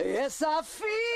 essa I.